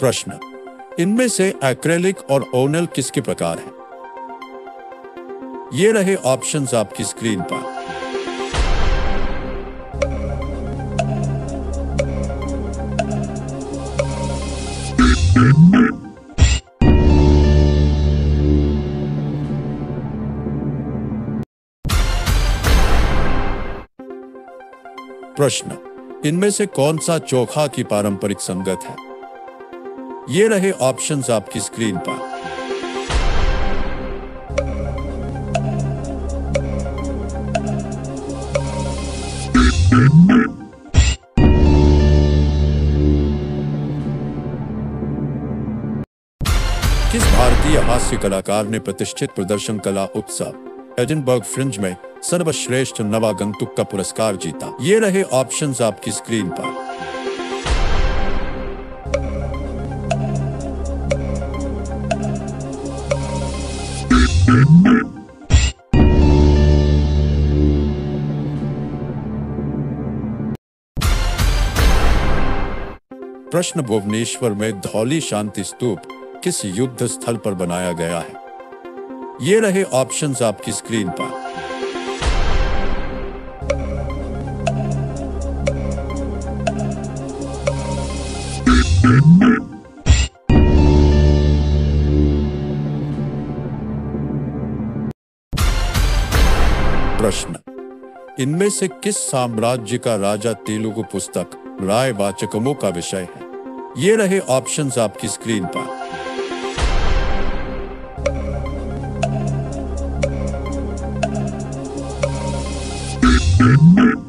प्रश्न। इनमें से एक्रेलिक और ओनल किसके प्रकार हैं? ये रहे ऑप्शंस आपकी स्क्रीन पर। प्रश्न। इनमें से कौन सा चोखा की पारंपरिक संगत है? ये रहे ऑप्शंस आपकी स्क्रीन पर। किस भारतीय हास्य कलाकार ने प्रतिष्ठित प्रदर्शन कला उत्सव, एडिनबर्ग फ्रिंज में सर्वश्रेष्ठ नवागंतुक का पुरस्कार जीता? ये रहे ऑप्शंस आपकी स्क्रीन पर। प्रश्न भुवनेश्वर में धौली शांति स्तूप किस युद्ध स्थल पर बनाया गया है? ये रहे ऑप्शंस आपकी स्क्रीन पर। प्रश्न इनमें से किस साम्राज्य का राजा तेलुगु पुस्तक राय वाचकमो का विषय है ये रहे ऑप्शंस आपकी स्क्रीन पर Mm-hmm.